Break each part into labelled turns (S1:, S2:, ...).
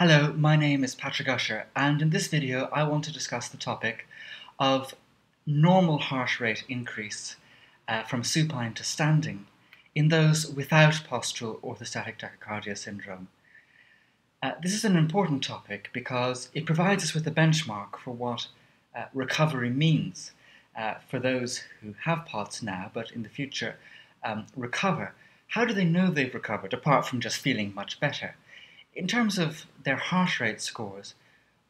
S1: Hello, my name is Patrick Usher, and in this video I want to discuss the topic of normal heart rate increase uh, from supine to standing in those without postural orthostatic tachycardia syndrome. Uh, this is an important topic because it provides us with a benchmark for what uh, recovery means uh, for those who have POTS now, but in the future um, recover. How do they know they've recovered apart from just feeling much better? In terms of their heart rate scores,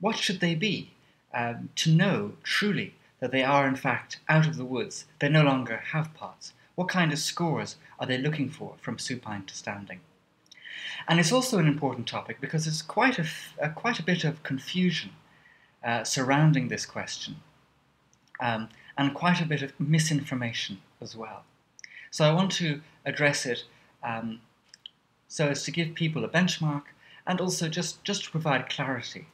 S1: what should they be um, to know truly that they are in fact out of the woods, they no longer have POTS? What kind of scores are they looking for from supine to standing? And it's also an important topic because there's quite a, uh, quite a bit of confusion uh, surrounding this question um, and quite a bit of misinformation as well. So I want to address it um, so as to give people a benchmark and also just, just to provide clarity,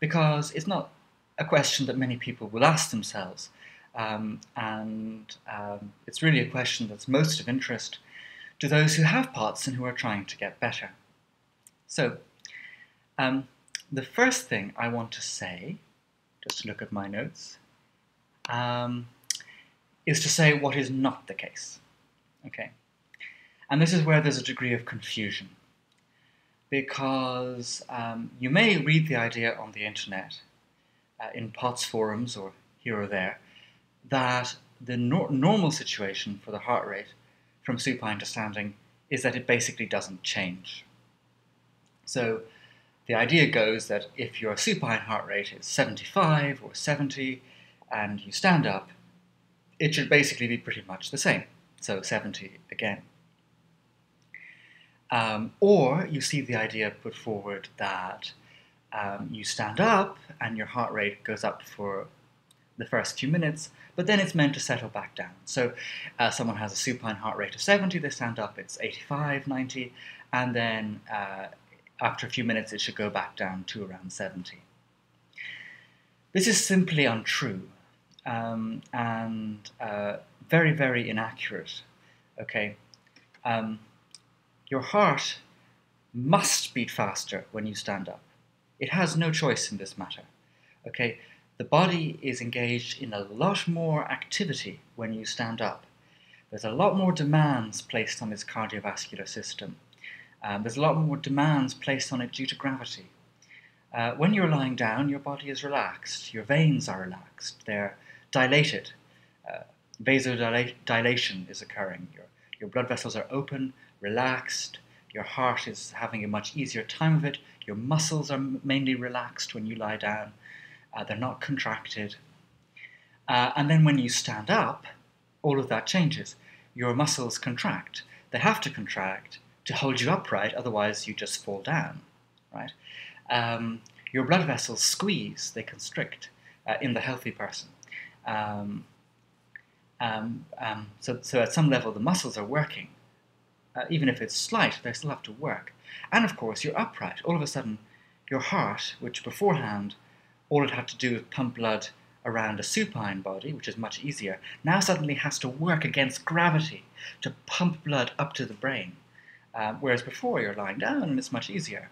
S1: because it's not a question that many people will ask themselves, um, and um, it's really a question that's most of interest to those who have POTS and who are trying to get better. So, um, the first thing I want to say, just to look at my notes, um, is to say what is not the case. Okay, and this is where there's a degree of confusion because um, you may read the idea on the internet, uh, in POTS forums or here or there, that the nor- normal situation for the heart rate from supine to standing is that it basically doesn't change. So the idea goes that if your supine heart rate is 75 or 70 and you stand up, it should basically be pretty much the same. So 70 again. Um, or you see the idea put forward that um, you stand up and your heart rate goes up for the first few minutes, but then it's meant to settle back down. So uh, someone has a supine heart rate of 70, they stand up, it's 85, 90, and then uh, after a few minutes it should go back down to around 70. This is simply untrue um, and uh, very, very inaccurate. Okay. Um, your heart must beat faster when you stand up. It has no choice in this matter. Okay, the body is engaged in a lot more activity when you stand up. There's a lot more demands placed on this cardiovascular system. Um, there's a lot more demands placed on it due to gravity. Uh, when you're lying down, your body is relaxed, your veins are relaxed, they're dilated. Uh, vasodilation is occurring. Your, your blood vessels are open, relaxed, your heart is having a much easier time of it, your muscles are mainly relaxed when you lie down, uh, they're not contracted. Uh, and then when you stand up, all of that changes. Your muscles contract. They have to contract to hold you upright, otherwise, you just fall down, right? Um, your blood vessels squeeze, they constrict uh, in the healthy person. Um, um, um so, so at some level, the muscles are working uh, even if it's slight, they still have to work. And of course, you're upright. All of a sudden, your heart, which beforehand all it had to do was pump blood around a supine body, which is much easier, now suddenly has to work against gravity to pump blood up to the brain. Um, whereas before you're lying down and it's much easier.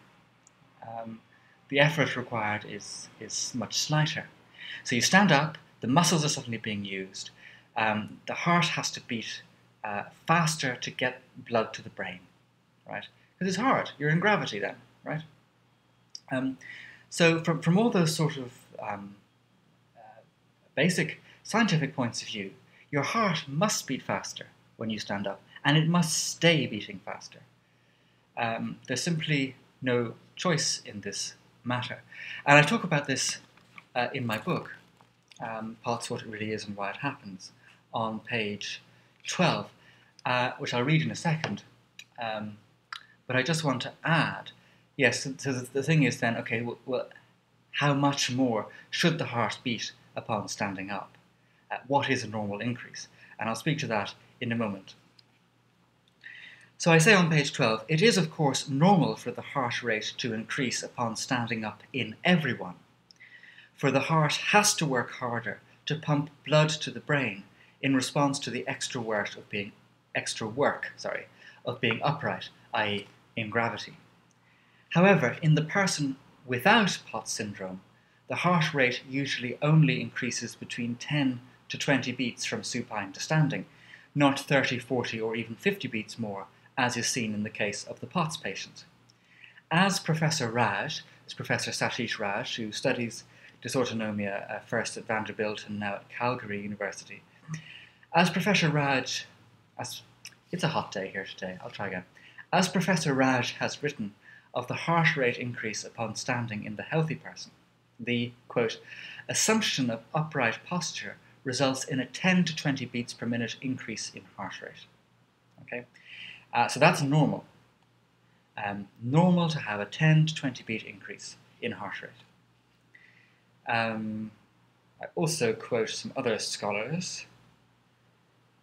S1: Um, the effort required is, is much slighter. So you stand up, the muscles are suddenly being used, um, the heart has to beat uh, faster to get blood to the brain, right? Because it's hard. You're in gravity then, right? Um, so from, from all those sort of um, uh, basic scientific points of view, your heart must beat faster when you stand up, and it must stay beating faster. Um, there's simply no choice in this matter. And I talk about this uh, in my book, um, POTS What It Really Is and Why It Happens, on page 12, uh, which I'll read in a second. Um, but I just want to add, yes, so, the, thing is then, okay, well, well, how much more should the heart beat upon standing up? Uh, what is a normal increase? And I'll speak to that in a moment. So I say on page 12, it is of course normal for the heart rate to increase upon standing up in everyone. For the heart has to work harder to pump blood to the brain in response to the extra work of being extra work, sorry, of being upright, i.e., in gravity. However, in the person without POTS syndrome, the heart rate usually only increases between 10 to 20 beats from supine to standing, not 30, 40, or even 50 beats more, as is seen in the case of the POTS patient. As Professor Raj, is Professor Satish Raj, who studies dysautonomia uh, first at Vanderbilt and now at Calgary University, as Professor Raj, as it's a hot day here today, I'll try again. As Professor Raj has written of the heart rate increase upon standing in the healthy person, the quote, assumption of upright posture results in a 10 to 20 beats per minute increase in heart rate. Okay, uh, so that's normal. Um, normal to have a 10 to 20 beat increase in heart rate. Um, I also quote some other scholars.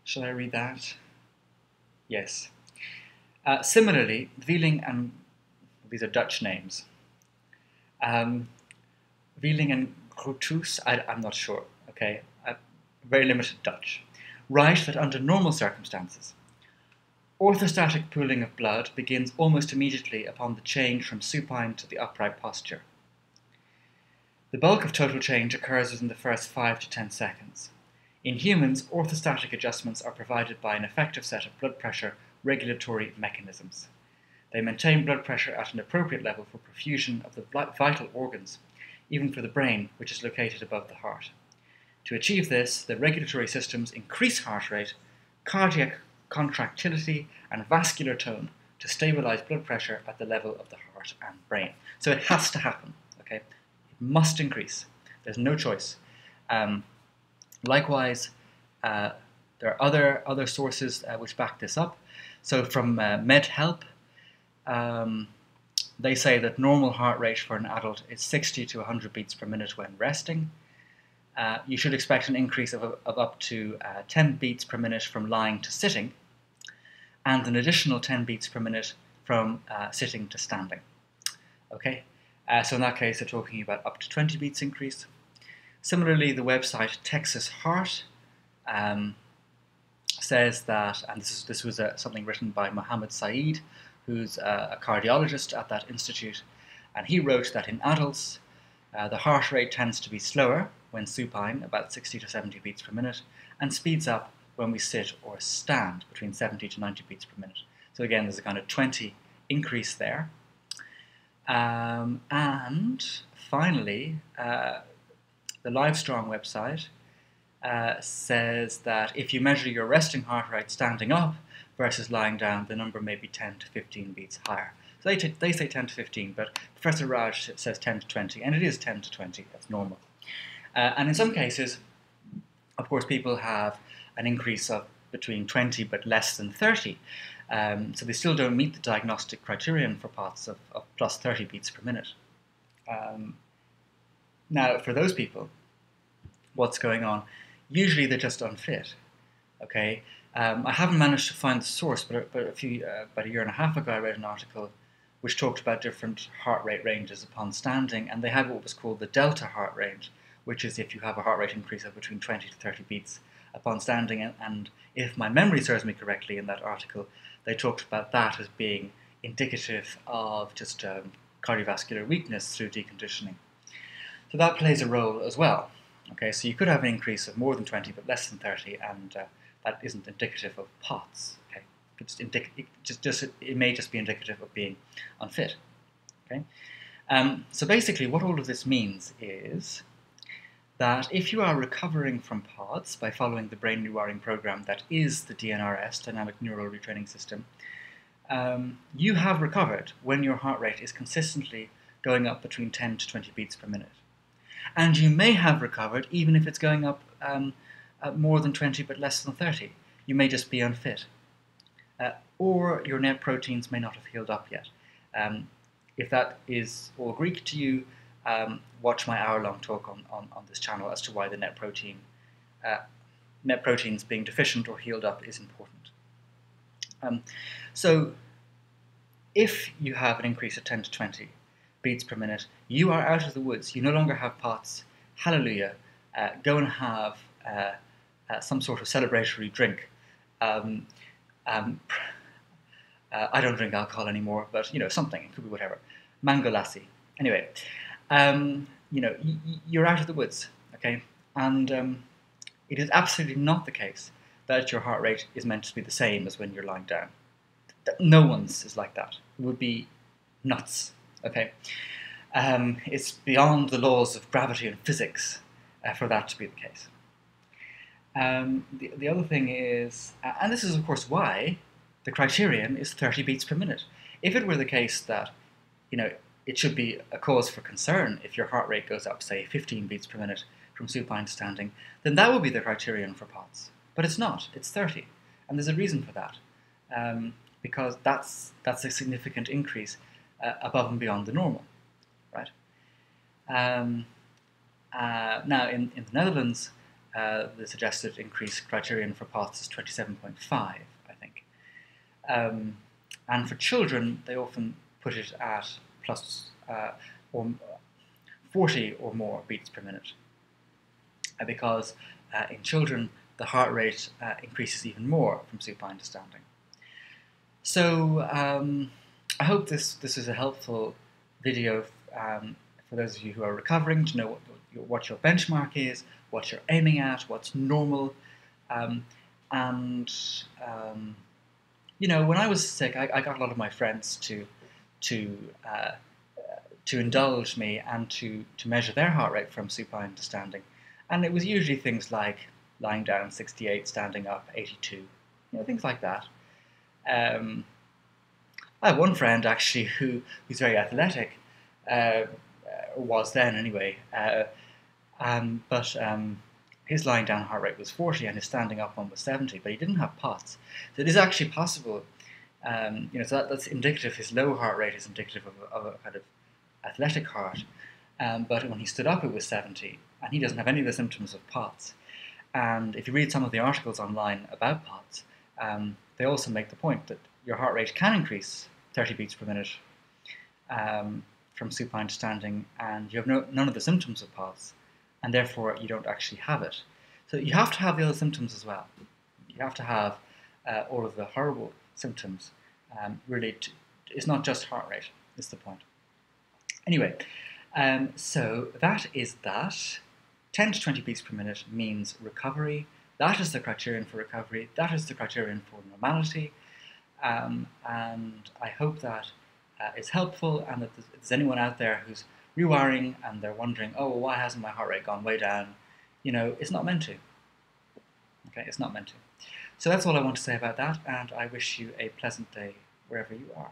S1: Shall I read that? Yes. Uh, similarly, Wieling and these are Dutch names. Um, Wieling and Groothuis, I, am not sure, okay, uh, very limited Dutch, write that under normal circumstances, orthostatic pooling of blood begins almost immediately upon the change from supine to the upright posture. The bulk of total change occurs within the first 5 to 10 seconds. In humans, orthostatic adjustments are provided by an effective set of blood pressure regulatory mechanisms. They maintain blood pressure at an appropriate level for perfusion of the vital organs even for the brain, which is located above the heart. To achieve this, the regulatory systems increase heart rate, cardiac contractility, and vascular tone to stabilize blood pressure at the level of the heart and brain. So it has to happen, okay? It must increase. There's no choice. Um, likewise, uh, there are other, other sources uh, which back this up. So from uh, MedHelp, um, they say that normal heart rate for an adult is 60 to 100 beats per minute when resting. Uh, you should expect an increase of, of up to uh, 10 beats per minute from lying to sitting, and an additional 10 beats per minute from uh, sitting to standing. Okay, uh, so in that case, they're talking about up to 20 beats increase. Similarly, the website Texas Heart um, says that, and this, is, this was uh, something written by Mohammed Saeed, who's a, cardiologist at that institute, and he wrote that in adults, uh, the heart rate tends to be slower when supine, about 60 to 70 beats per minute, and speeds up when we sit or stand, between 70 to 90 beats per minute. So again, there's a kind of 20 increase there. Um, and finally, uh, the Livestrong website uh, says that if you measure your resting heart rate standing up, versus lying down, the number may be 10 to 15 beats higher. So they, they say 10 to 15, but Professor Raj says 10 to 20, and it is 10 to 20, that's normal. Uh, and in some cases, of course, people have an increase of between 20 but less than 30. Um, so they still don't meet the diagnostic criterion for POTS of, of plus 30 beats per minute. Um, now, for those people, what's going on? Usually they're just unfit. Okay, um, I haven't managed to find the source, but, but a few, uh, about a year and a half ago, I read an article which talked about different heart rate ranges upon standing, and they had what was called the delta heart range, which is if you have a heart rate increase of between 20 to 30 beats upon standing. And, and if my memory serves me correctly in that article, they talked about that as being indicative of just um, cardiovascular weakness through deconditioning. So that plays a role as well. Okay, so you could have an increase of more than 20 but less than 30, and uh, that isn't indicative of POTS. Okay, it's indic- it just, just it may just be indicative of being unfit. Okay, um, so basically, what all of this means is that if you are recovering from POTS by following the brain rewiring program that is the DNRS, Dynamic Neural Retraining System, um, you have recovered when your heart rate is consistently going up between 10 to 20 beats per minute. And you may have recovered even if it's going up um, uh, more than 20 but less than 30. You may just be unfit. Uh, or your NET proteins may not have healed up yet. Um, if that is all Greek to you, um, watch my hour-long talk on, on, on, this channel as to why the NET protein, uh, NET proteins being deficient or healed up is important. Um, so, if you have an increase of 10 to 20 beats per minute, you are out of the woods. You no longer have POTS. Hallelujah. Uh, go and have uh, uh, some sort of celebratory drink. Um, um, uh, I don't drink alcohol anymore, but you know something. It could be whatever. Mango lassi. Anyway, um, you know, y- you're out of the woods, okay? And um, it is absolutely not the case that your heart rate is meant to be the same as when you're lying down. No one's is like that. It would be nuts, okay? Um, it's beyond the laws of gravity and physics uh, for that to be the case. Um, the, the other thing is, uh, and this is of course why the criterion is 30 beats per minute. If it were the case that, you know, it should be a cause for concern if your heart rate goes up, say, 15 beats per minute from supine standing, then that would be the criterion for POTS. But it's not, it's 30. And there's a reason for that, um, because that's, that's a significant increase uh, above and beyond the normal, right? Um, uh, now, in, in the Netherlands, uh, the suggested increase criterion for POTS is 27.5, I think. Um, and for children, they often put it at plus uh, or 40 or more beats per minute. Uh, because uh, in children, the heart rate increases even more from supine to standing. So um, I hope this, this is a helpful video um, for those of you who are recovering to know what, what your benchmark is, what you're aiming at, what's normal. Um, and, um, you know, when I was sick, I, I, got a lot of my friends to, to, uh, to indulge me and to, to measure their heart rate from supine to standing. And it was usually things like lying down 68, standing up 82, you know, things like that. I have one friend actually who who's very athletic, uh, was then anyway, uh, um, but um, his lying down heart rate was 40 and his standing up one was 70, but he didn't have POTS. So it is actually possible, um, you know, so that, that's indicative, his low heart rate is indicative of a, of a kind of athletic heart. Um, but when he stood up, it was 70, and he doesn't have any of the symptoms of POTS. And if you read some of the articles online about POTS, um, they also make the point that your heart rate can increase 30 beats per minute um, from supine to standing, and you have no, none of the symptoms of POTS, and therefore you don't actually have it. So you have to have the other symptoms as well. You have to have uh, all of the horrible symptoms. Um, really, it's not just heart rate. Is the point. Anyway, um, so that is that. 10 to 20 beats per minute means recovery. That is the criterion for recovery. That is the criterion for normality. Um, and I hope that uh, is helpful and that there's anyone out there who's rewiring and they're wondering, oh, well, why hasn't my heart rate gone way down? You know, it's not meant to. Okay, it's not meant to. So that's all I want to say about that, and I wish you a pleasant day wherever you are.